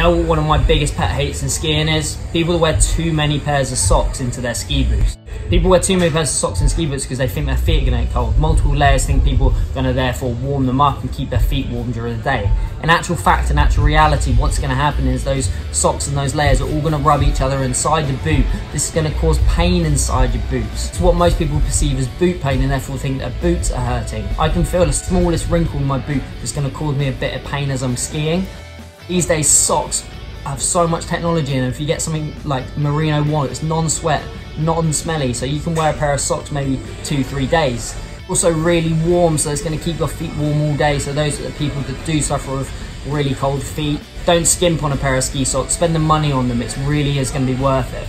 know what one of my biggest pet hates in skiing is? People wear too many pairs of socks into their ski boots. People wear too many pairs of socks in ski boots because they think their feet are going to get cold. Multiple layers think people are going to therefore warm them up and keep their feet warm during the day. In actual fact, in actual reality, what's going to happen is those socks and those layers are all going to rub each other inside the boot. This is going to cause pain inside your boots. It's what most people perceive as boot pain and therefore think their boots are hurting. I can feel the smallest wrinkle in my boot that's going to cause me a bit of pain as I'm skiing. These days, socks have so much technology in them. If you get something like Merino wool it's non-sweat, non-smelly, so you can wear a pair of socks maybe two, three days. Also really warm, so it's going to keep your feet warm all day. So those are the people that do suffer with really cold feet. Don't skimp on a pair of ski socks. Spend the money on them. It really is going to be worth it.